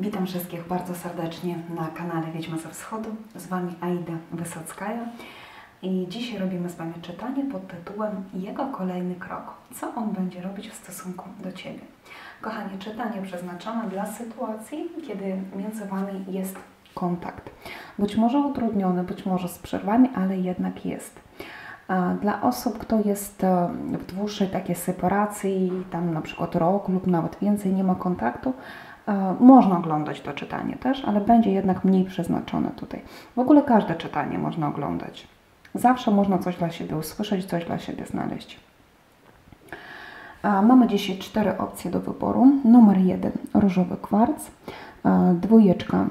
Witam wszystkich bardzo serdecznie na kanale Wiedźma ze Wschodu. Z Wami Aida Wysockaja. I dzisiaj robimy z Wami czytanie pod tytułem Jego kolejny krok. Co on będzie robić w stosunku do Ciebie? Kochani, czytanie przeznaczone dla sytuacji, kiedy między Wami jest kontakt. Być może utrudniony, być może z przerwami, ale jednak jest. Dla osób, kto jest e, w dłuższej takiej separacji, tam na przykład rok lub nawet więcej nie ma kontaktu, można oglądać to czytanie też, ale będzie jednak mniej przeznaczone tutaj. W ogóle każde czytanie można oglądać. Zawsze można coś dla siebie usłyszeć, coś dla siebie znaleźć. Mamy dzisiaj cztery opcje do wyboru. Numer jeden różowy kwarc, e, dwójeczka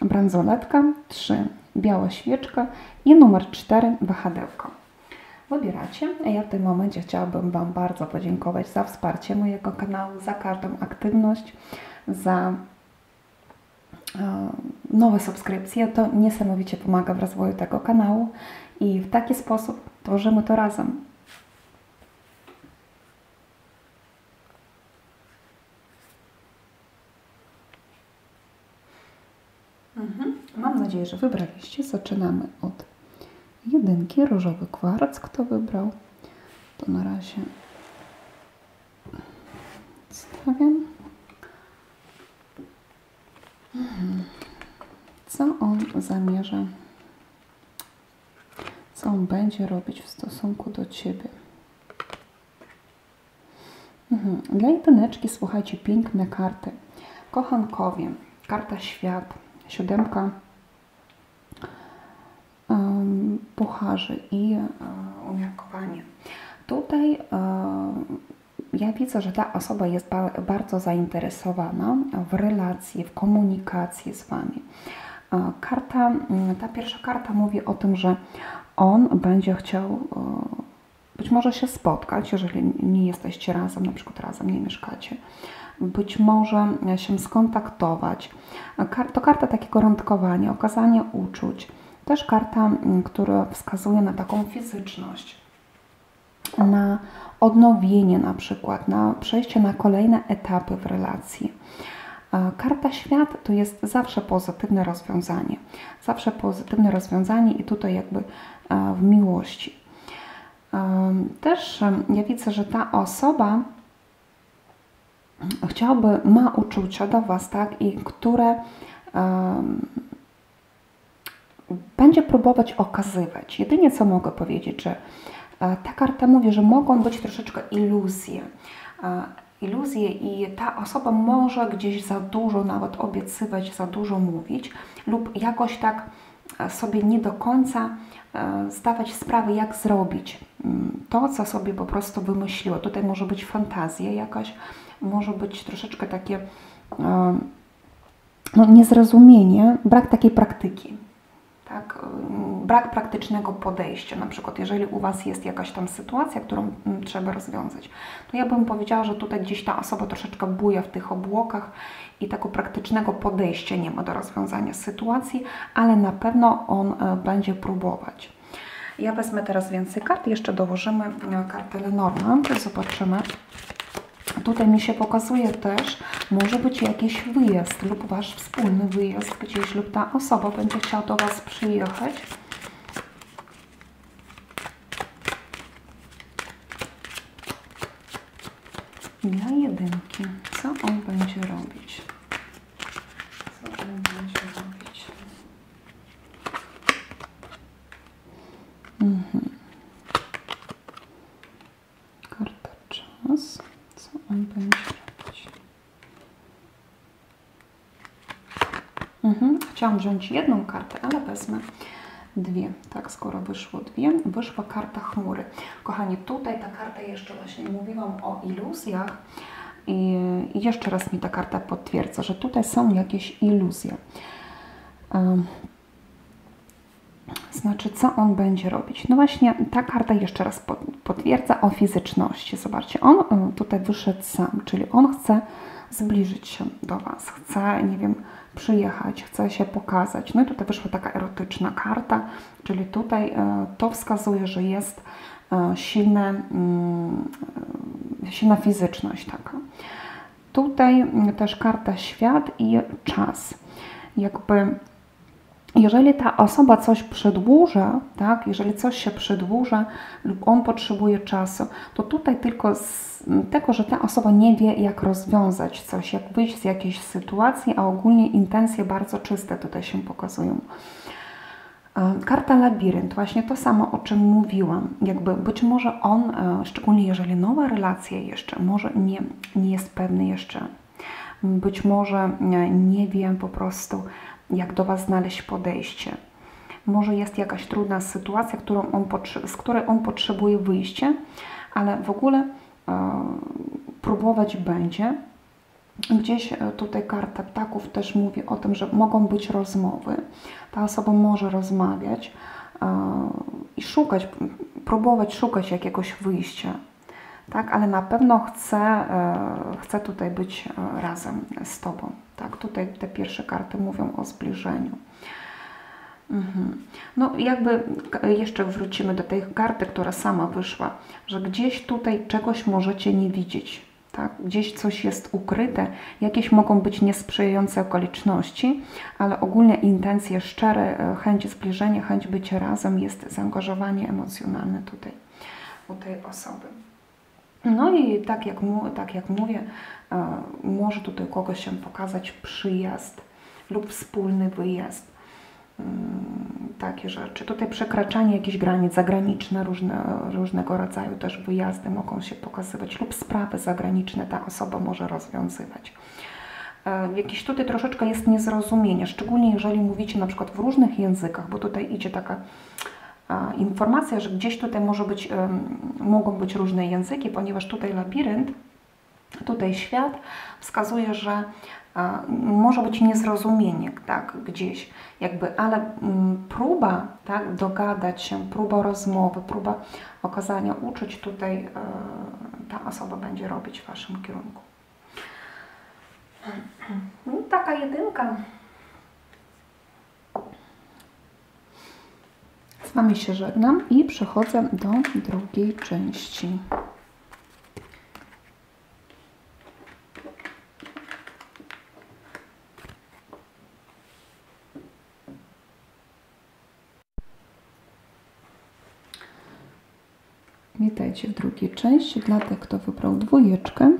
bransoletka, trzy biała świeczka i numer cztery wahadełko wybieracie. Ja w tym momencie chciałabym Wam bardzo podziękować za wsparcie mojego kanału, za każdą aktywność, za e, nowe subskrypcje. To niesamowicie pomaga w rozwoju tego kanału i w taki sposób tworzymy to razem. Mhm. Mam nadzieję, że wybraliście. Zaczynamy od jedynki, różowy kwarc. Kto wybrał? To na razie stawiam. Mhm. Co on zamierza, co on będzie robić w stosunku do Ciebie? Mhm. Dla jedyneczki, słuchajcie, piękne karty. Kochankowie, karta świat, siódemka pucharzy i e, umiarkowanie. Tutaj e, ja widzę, że ta osoba jest bardzo zainteresowana w relacji, w komunikacji z Wami. E, karta, ta pierwsza karta mówi o tym, że on będzie chciał być może się spotkać, jeżeli nie jesteście razem, na przykład razem nie mieszkacie. Być może się skontaktować. To karta takiego randkowania, okazania uczuć też karta, mm, która wskazuje na taką fizyczność, na odnowienie na przykład, na przejście na kolejne etapy w relacji. Karta świat to jest zawsze pozytywne rozwiązanie. Zawsze pozytywne rozwiązanie i tutaj jakby w miłości. Też ja widzę, że ta osoba chciałaby, ma uczucia do Was, tak, i które będzie próbować okazywać. Jedynie co mogę powiedzieć, że e, ta karta mówi, że mogą być troszeczkę iluzje. E, iluzje i ta osoba może gdzieś za dużo nawet obiecywać, za dużo mówić lub jakoś tak e, sobie nie do końca zdawać sprawy, jak zrobić mm, to, co sobie po prostu wymyśliło. Tutaj może być fantazja jakaś, może być troszeczkę takie no, niezrozumienie, brak takiej praktyki tak, y, brak praktycznego podejścia. Na przykład, jeżeli u Was jest jakaś tam sytuacja, którą mm, trzeba rozwiązać, to ja bym powiedziała, że tutaj gdzieś ta osoba troszeczkę buja w tych obłokach i tego praktycznego podejścia nie ma do rozwiązania sytuacji, ale na pewno on e, będzie próbować. Ja wezmę teraz więcej kart, jeszcze dołożymy e, kartę Lenormand, zobaczymy Tutaj mi się pokazuje też, może być jakiś wyjazd lub Wasz wspólny wyjazd gdzieś lub ta osoba będzie chciała do Was przyjechać. Dla jedynki, co on będzie robić? Co on będzie robić? Mhm. Karta czas on będzie robić. Mhm. Chciałam wziąć jedną kartę, ale wezmę dwie. Tak, skoro wyszło dwie, wyszła karta chmury. Kochani, tutaj ta karta jeszcze właśnie mówiłam o iluzjach i, jeszcze raz mi ta karta potwierdza, że tutaj są jakieś iluzje. Znaczy, co on będzie robić? No właśnie, ta karta jeszcze raz potwierdza o fizyczności. Zobaczcie, on tutaj wyszedł sam, czyli on chce zbliżyć się do Was, chce, nie wiem, przyjechać, chce się pokazać. No i tutaj wyszła taka erotyczna karta, czyli tutaj y, to wskazuje, że jest y, silne, mm, silna fizyczność taka. Tutaj też karta świat i czas. Jakby jeżeli ta osoba coś przedłuża, tak, jeżeli coś się przedłuża lub on potrzebuje czasu, to tutaj tylko z tego, że ta osoba nie wie, jak rozwiązać coś, jak wyjść z jakiejś sytuacji, a ogólnie intencje bardzo czyste tutaj się pokazują. Karta labirynt, właśnie to samo, o czym mówiłam. Jakby być może on, e, szczególnie jeżeli nowa relacja jeszcze, może nie, nie jest pewny jeszcze, być może nie wie po prostu, jak do Was znaleźć podejście. Może jest jakaś trudna sytuacja, którą on z której on potrzebuje wyjścia, ale w ogóle e, próbować będzie. Gdzieś e, tutaj karta ptaków też mówi o tym, że mogą być rozmowy. Ta osoba może rozmawiać e, i szukać, próbować szukać jakiegoś wyjścia. Tak, ale na pewno chcę, e, chcę tutaj być e, razem z Tobą. Tak, tutaj te pierwsze karty mówią o zbliżeniu. Mhm. No, jakby jeszcze wrócimy do tej karty, która sama wyszła, że gdzieś tutaj czegoś możecie nie widzieć. Tak? Gdzieś coś jest ukryte, jakieś mogą być niesprzyjające okoliczności, ale ogólnie intencje szczere, e, chęć zbliżenia, chęć bycia razem, jest zaangażowanie emocjonalne tutaj u tej osoby. No i tak jak, tak jak mówię, e, może tutaj kogoś się pokazać przyjazd lub wspólny wyjazd. Mm, takie rzeczy. Tutaj przekraczanie jakichś granic zagraniczne, różne, różnego rodzaju też wyjazdy mogą się pokazywać lub sprawy zagraniczne ta osoba może rozwiązywać. E, jakieś tutaj troszeczkę jest niezrozumienie, szczególnie jeżeli mówicie na przykład w różnych językach, bo tutaj idzie taka informacja, że gdzieś tutaj może być, mogą być różne języki, ponieważ tutaj labirynt, tutaj świat wskazuje, że może być niezrozumienie, tak, gdzieś, jakby, ale mm, próba, tak, dogadać się, próba rozmowy, próba okazania uczuć tutaj e, ta osoba będzie robić w Waszym kierunku. No, taka jedynka Z Wami się żegnam i przechodzę do drugiej części. Witajcie w drugiej części. Dla tych, kto wybrał dwójeczkę,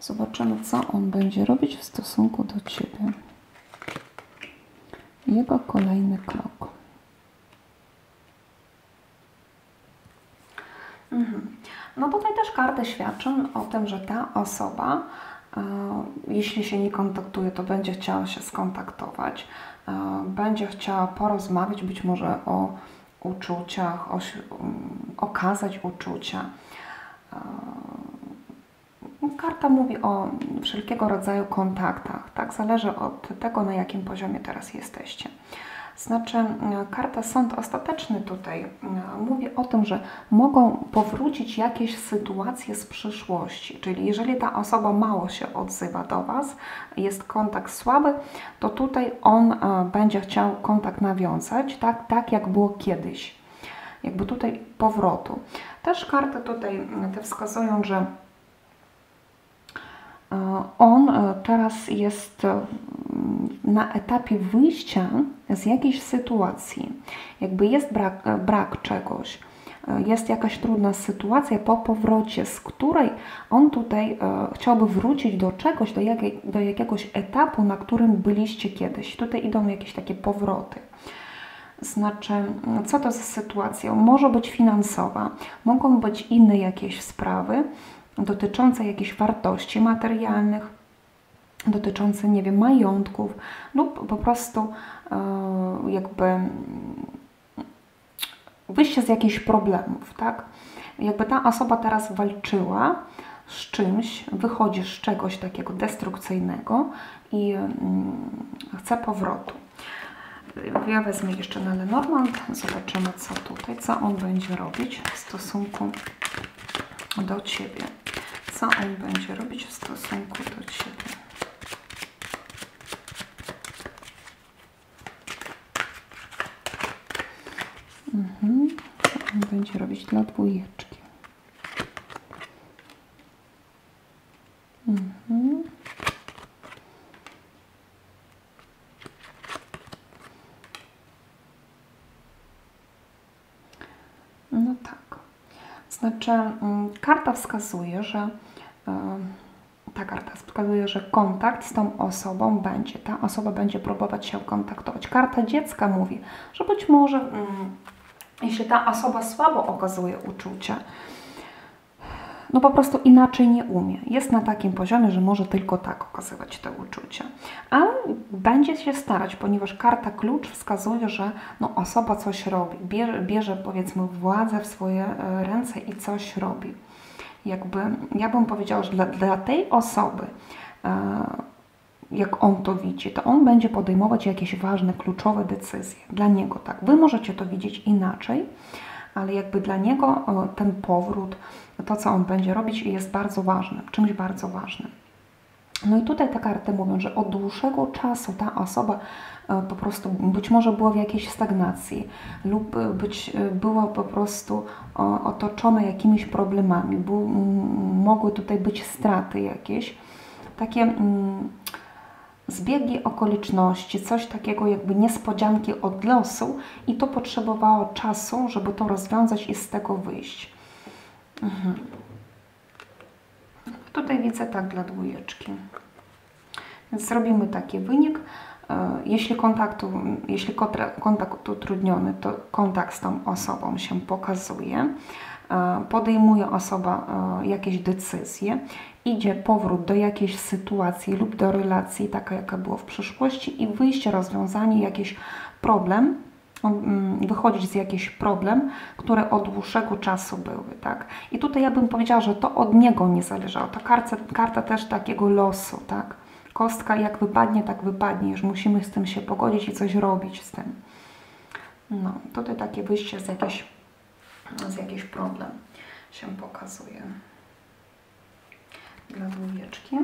zobaczymy, co on będzie robić w stosunku do Ciebie. Jego kolejny krok. Mhm. No karty świadczą o tym, że ta osoba, e, jeśli się nie kontaktuje, to będzie chciała się skontaktować, e, będzie chciała porozmawiać być może o uczuciach, o, okazać uczucia. E, karta mówi o wszelkiego rodzaju kontaktach, tak? Zależy od tego, na jakim poziomie teraz jesteście. Znaczy, karta sąd ostateczny tutaj mówi o tym, że mogą powrócić jakieś sytuacje z przyszłości. Czyli jeżeli ta osoba mało się odzywa do Was, jest kontakt słaby, to tutaj on będzie chciał kontakt nawiązać, tak, tak jak było kiedyś. Jakby tutaj powrotu. Też karty tutaj te wskazują, że on teraz jest na etapie wyjścia z jakiejś sytuacji, jakby jest brak, brak czegoś, jest jakaś trudna sytuacja po powrocie, z której on tutaj e, chciałby wrócić do czegoś, do, jakiej, do jakiegoś etapu, na którym byliście kiedyś. Tutaj idą jakieś takie powroty. Znaczy, co to za sytuacja? Może być finansowa, mogą być inne jakieś sprawy dotyczące jakichś wartości materialnych, dotyczące, nie wiem, majątków lub po prostu e, jakby wyjście z jakichś problemów, tak? Jakby ta osoba teraz walczyła z czymś, wychodzi z czegoś takiego destrukcyjnego i mm, chce powrotu. Ja wezmę jeszcze na Lenormand, zobaczymy co tutaj, co on będzie robić w stosunku do Ciebie. Co on będzie robić w stosunku do Ciebie. gdzieś dla dwójeczki. Mhm. No tak. Znaczy, mm, karta wskazuje, że e, ta karta wskazuje, że kontakt z tą osobą będzie, ta osoba będzie próbować się kontaktować. Karta dziecka mówi, że być może mm, jeśli ta osoba słabo okazuje uczucia, no po prostu inaczej nie umie. Jest na takim poziomie, że może tylko tak okazywać te uczucia. Ale będzie się starać, ponieważ karta klucz wskazuje, że no, osoba coś robi, bierze, bierze powiedzmy władzę w swoje e, ręce i coś robi. Jakby, ja bym powiedziała, że dla, dla tej osoby, e, jak on to widzi, to on będzie podejmować jakieś ważne, kluczowe decyzje. Dla niego tak. Wy możecie to widzieć inaczej, ale jakby dla niego ten powrót, to co on będzie robić jest bardzo ważnym, czymś bardzo ważnym. No i tutaj te karty mówią, że od dłuższego czasu ta osoba e, po prostu być może była w jakiejś stagnacji lub być, e, była po prostu otoczona jakimiś problemami, był, mogły tutaj być straty jakieś, takie mm, zbiegi okoliczności, coś takiego jakby niespodzianki od losu i to potrzebowało czasu, żeby to rozwiązać i z tego wyjść. Mhm. Tutaj widzę tak dla dwójeczki. Więc zrobimy taki wynik. E, jeśli, kontaktu, jeśli kontakt utrudniony, to kontakt z tą osobą się pokazuje. E, podejmuje osoba e, jakieś decyzje, idzie powrót do jakiejś sytuacji lub do relacji, taka jaka było w przeszłości i wyjście, rozwiązanie, jakiś problem, mm, wychodzić z jakiś problem, które od dłuższego czasu były, tak? I tutaj ja bym powiedziała, że to od niego nie zależało. Ta karta, karta też takiego losu, tak? Kostka jak wypadnie, tak wypadnie, już musimy z tym się pogodzić i coś robić z tym. No, tutaj takie wyjście z jakiejś z jakiś problem się pokazuje dla dwójeczki.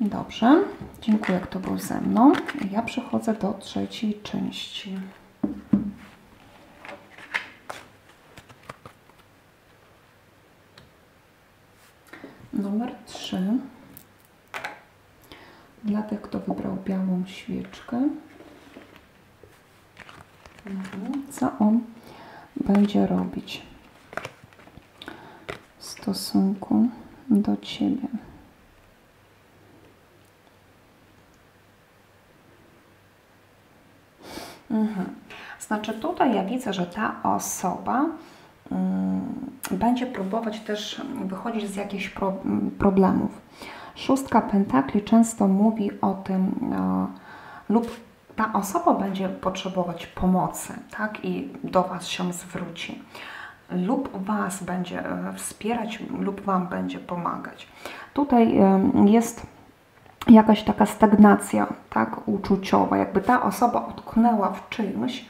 Dobrze, dziękuję, kto był ze mną. Ja przechodzę do trzeciej części. Numer 3. Dla tych, kto wybrał białą świeczkę. Mhm. Co on będzie robić w stosunku do Ciebie. Mhm. Znaczy tutaj ja widzę, że ta osoba mm, będzie próbować też wychodzić z jakichś pro, problemów. Szóstka pentakli często mówi o tym lub ta osoba będzie potrzebować pomocy, tak, i do Was się zwróci, lub Was będzie e, wspierać, lub Wam będzie pomagać. Tutaj jest jakaś taka stagnacja, tak, uczuciowa, jakby ta osoba utknęła w czymś,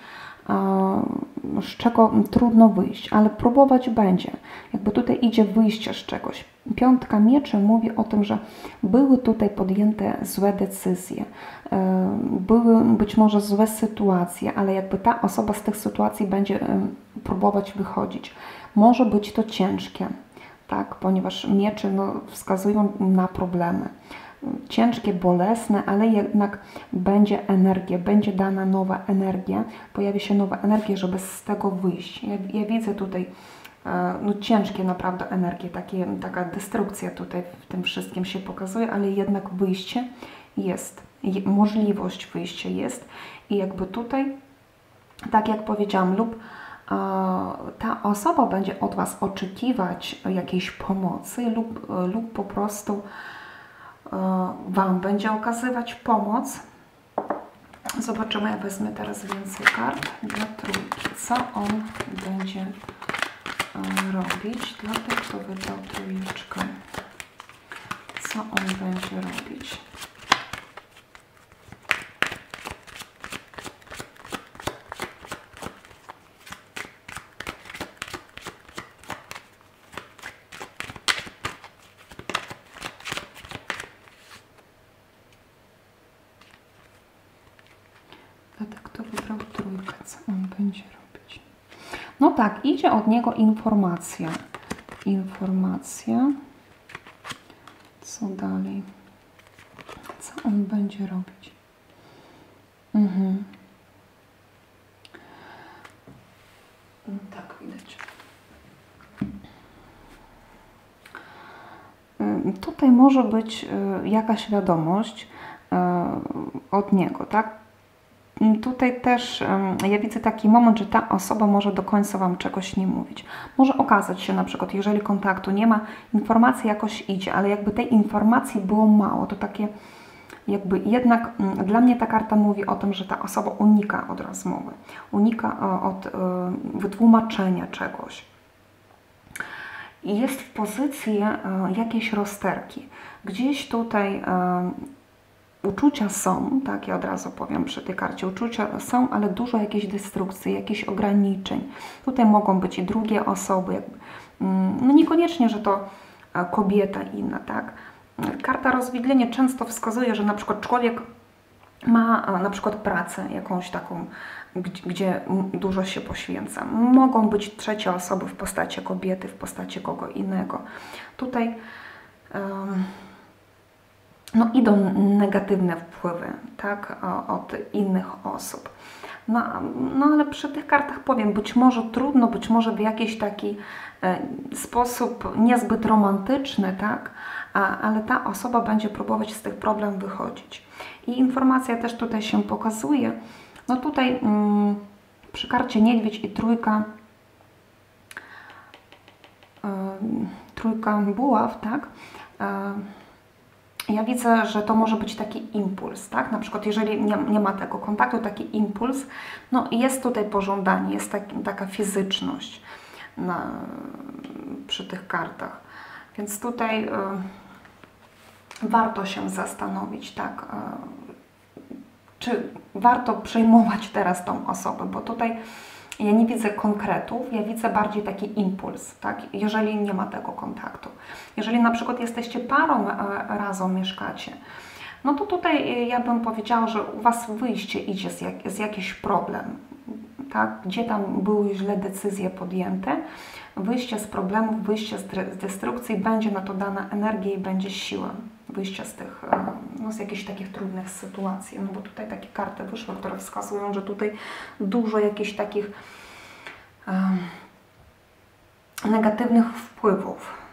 z czego trudno wyjść, ale próbować będzie. Jakby tutaj idzie wyjście z czegoś. Piątka mieczy mówi o tym, że były tutaj podjęte złe decyzje, e, były być może złe sytuacje, ale jakby ta osoba z tych sytuacji będzie e, próbować wychodzić. Może być to ciężkie, tak, ponieważ miecze no, wskazują na problemy ciężkie, bolesne, ale jednak będzie energia, będzie dana nowa energia, pojawi się nowa energia, żeby z tego wyjść. Ja, ja widzę tutaj e, no, ciężkie naprawdę energie, takie, taka destrukcja tutaj w tym wszystkim się pokazuje, ale jednak wyjście jest, możliwość wyjścia jest i jakby tutaj, tak jak powiedziałam, lub ta osoba będzie od Was oczekiwać jakiejś pomocy lub, lub po prostu E, Wam będzie okazywać pomoc. Zobaczymy, ja wezmę teraz więcej kart dla trójki. Co on będzie e, robić dla tych, kto wydał trójeczkę? Co on będzie robić? tak, idzie od niego informacja. Informacja. Co dalej? Co on będzie robić? Mhm. Mm, tak, widać. Mm, tutaj może być y, jakaś wiadomość y, od niego, tak? Tutaj też ja widzę taki moment, że ta osoba może do końca Wam czegoś nie mówić. Może okazać się na przykład, jeżeli kontaktu nie ma, informacja jakoś idzie, ale jakby tej informacji było mało, to takie jakby jednak dla mnie ta karta mówi o tym, że ta osoba unika od rozmowy, unika od wytłumaczenia czegoś. Jest w pozycji jakiejś rozterki. Gdzieś tutaj uczucia są, tak, ja od razu powiem przy tej karcie, uczucia są, ale dużo jakiejś destrukcji, jakichś ograniczeń. Tutaj mogą być i drugie osoby, jakby, mm, no niekoniecznie, że to kobieta inna, tak. Karta rozwidlenia często wskazuje, że na przykład człowiek ma na przykład pracę jakąś taką, gdzie dużo się poświęca. Mogą być trzecie osoby w postaci kobiety, w postaci kogo innego. Tutaj um, no, idą negatywne wpływy tak, od innych osób. No, no ale przy tych kartach powiem, być może trudno, być może w jakiś taki e, sposób niezbyt romantyczny, tak, ale ta osoba będzie próbować z tych problemów wychodzić. I informacja też tutaj się pokazuje. No tutaj mm, przy karcie niedźwiedź i trójka y, trójka buław, tak, y, ja widzę, że to może być taki impuls, tak? Na przykład, jeżeli nie, nie ma tego kontaktu, taki impuls, no jest tutaj pożądanie, jest taki, taka fizyczność na, przy tych kartach. Więc tutaj y, warto się zastanowić, tak? Y, czy warto przejmować teraz tą osobę, bo tutaj ja nie widzę konkretów, ja widzę bardziej taki impuls, tak? jeżeli nie ma tego kontaktu. Jeżeli na przykład jesteście parą e, razem mieszkacie, no to tutaj e, ja bym powiedziała, że u Was wyjście idzie z, jak, z jakiś problem, tak? gdzie tam były źle decyzje podjęte, wyjście z problemów, wyjście z destrukcji, będzie na to dana energia i będzie siła wyjścia z tych, e, no, z jakichś takich trudnych sytuacji. No bo tutaj takie karty wyszły, które wskazują, że tutaj dużo jakichś takich um, negatywnych wpływów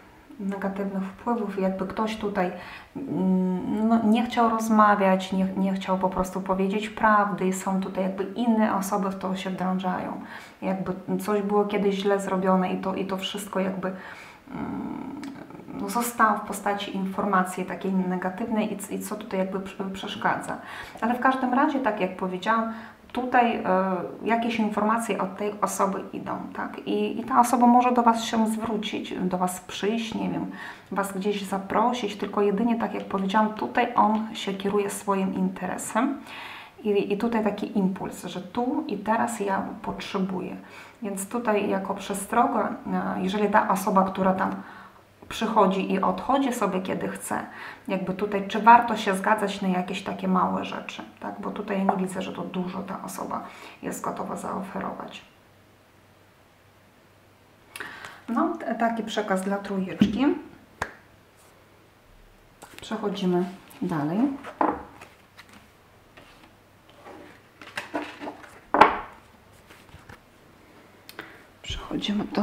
negatywnych wpływów jakby ktoś tutaj mm, no, nie chciał rozmawiać, nie, nie chciał po prostu powiedzieć prawdy są tutaj jakby inne osoby w to się wdrażają. Jakby coś było kiedyś źle zrobione i to, i to wszystko jakby mm, no, zostało w postaci informacji takiej negatywnej i, i co tutaj jakby przeszkadza. Ale w każdym razie, tak jak powiedziałam, tutaj y, jakieś informacje od tej osoby idą, tak? I, I ta osoba może do Was się zwrócić, do Was przyjść, nie wiem, Was gdzieś zaprosić, tylko jedynie, tak jak powiedziałam, tutaj on się kieruje swoim interesem. I, I tutaj taki impuls, że tu i teraz ja potrzebuję. Więc tutaj jako przestroga, y, jeżeli ta osoba, która tam przychodzi i odchodzi sobie, kiedy chce. Jakby tutaj, czy warto się zgadzać na jakieś takie małe rzeczy, tak? Bo tutaj nie widzę, że to dużo ta osoba jest gotowa zaoferować. No, taki przekaz dla trójeczki. Przechodzimy dalej. Przechodzimy do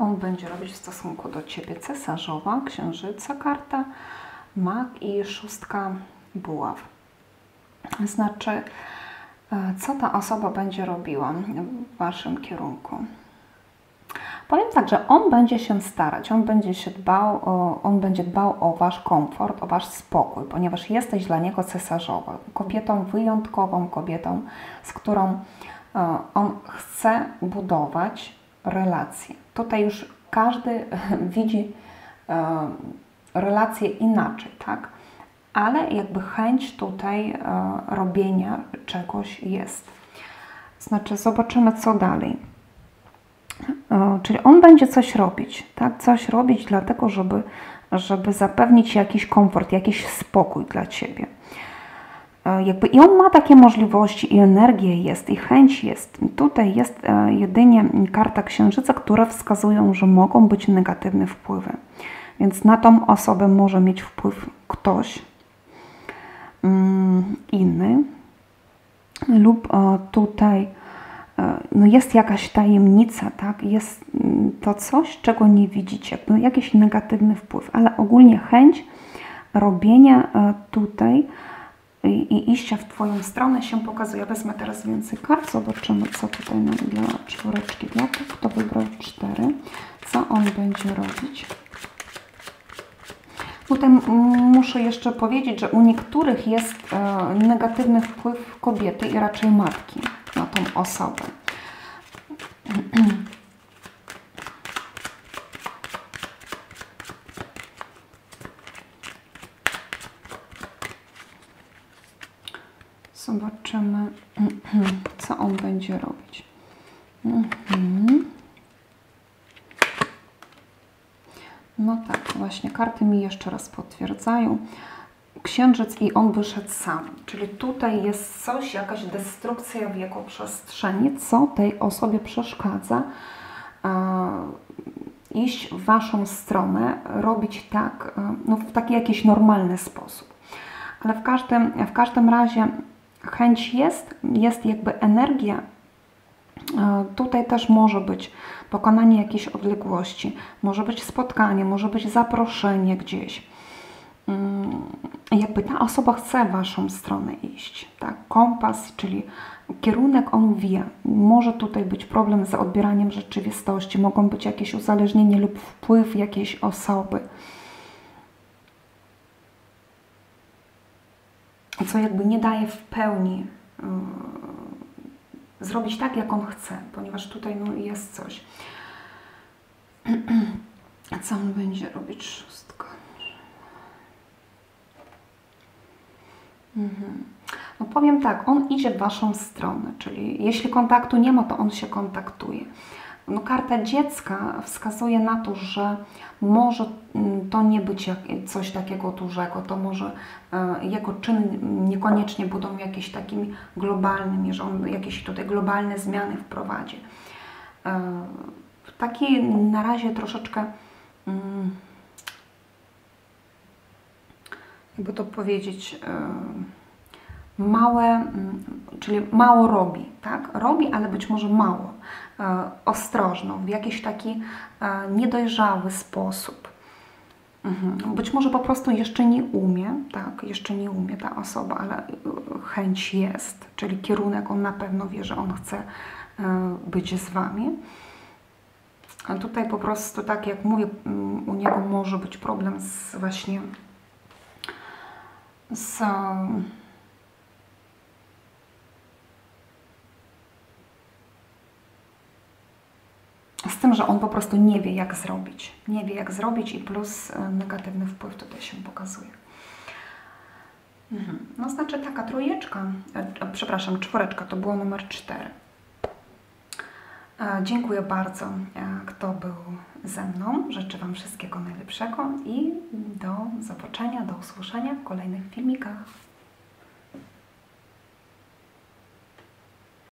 on będzie robić w stosunku do Ciebie? Cesarzowa, księżyca, karta, mag i szóstka buław. Znaczy, e, co ta osoba będzie robiła w Waszym kierunku? Powiem tak, że on będzie się starać, on będzie się dbał, on będzie dbał o Wasz komfort, o Wasz spokój, ponieważ jesteś dla niego cesarzową, kobietą wyjątkową, kobietą, z którą e, on chce budować relacje. Tutaj już każdy widzi e, relacje inaczej, tak? Ale jakby chęć tutaj e, robienia czegoś jest. Znaczy, zobaczymy, co dalej. Czyli on będzie coś robić, tak? Coś robić dlatego, żeby, żeby zapewnić jakiś komfort, jakiś spokój dla Ciebie. E, jakby i on ma takie możliwości, i energia jest, i chęć jest. Tutaj jest e, jedynie karta księżyca, które wskazują, że mogą być negatywne wpływy. Więc na tą osobę może mieć wpływ ktoś mm, inny, lub e, tutaj no jest jakaś tajemnica, tak? jest mm, to coś, czego nie widzicie, no jakiś negatywny wpływ, ale ogólnie chęć robienia tutaj i, i iścia w Twoją stronę się pokazuje. Wezmę teraz więcej kart, zobaczymy co tutaj nam dla czwóreczki bloków. Kto wybrał cztery, co on będzie robić. Tutaj muszę jeszcze powiedzieć, że u niektórych jest e, negatywny wpływ kobiety i raczej matki na tą osobę. Zobaczymy, co on będzie robić. Mhm. No tak, właśnie karty mi jeszcze raz potwierdzają. Księżyc i on wyszedł sam, czyli tutaj jest coś, jakaś destrukcja w jego przestrzeni, co tej osobie przeszkadza iść w Waszą stronę, robić tak, no, w taki jakiś normalny sposób. Ale w każdym, w każdym razie chęć jest, jest jakby energia. E, tutaj też może być pokonanie jakiejś odległości, może być spotkanie, może być zaproszenie gdzieś. Mm, jakby ta osoba chce Waszą stronę iść. Tak? Kompas, czyli kierunek on wie. Może tutaj być problem z odbieraniem rzeczywistości, mogą być jakieś uzależnienie lub wpływ jakiejś osoby. Co jakby nie daje w pełni yy, zrobić tak, jak on chce, ponieważ tutaj no, jest coś. Co on będzie robić? Szóstka. Mhm. No powiem tak, on idzie w Waszą stronę, czyli jeśli kontaktu nie ma, to on się kontaktuje. No, karta dziecka wskazuje na to, że może mm, to nie być coś takiego dużego, to może e, jego czyny niekoniecznie będą jakieś takimi globalnymi, że on jakieś tutaj globalne zmiany wprowadzi. E, taki na razie troszeczkę mm, jakby to powiedzieć e, małe, mm, czyli mało robi, tak? Robi, ale być może mało. E, ostrożną, w jakiś taki e, niedojrzały sposób. Mhm. Być może po prostu jeszcze nie umie, tak, jeszcze nie umie ta osoba, ale e, chęć jest, czyli kierunek, on na pewno wie, że on chce być z Wami. A tutaj po prostu, tak jak mówię, mm, u niego może być problem z właśnie z z tym, że on po prostu nie wie, jak zrobić. Nie wie, jak zrobić i plus e, negatywny wpływ tutaj się pokazuje. Mhm. No znaczy taka trójeczka, e, przepraszam, czworeczka, to było numer cztery. E, dziękuję bardzo, kto był ze mną. Życzę Wam wszystkiego najlepszego i do zobaczenia, do usłyszenia w kolejnych filmikach.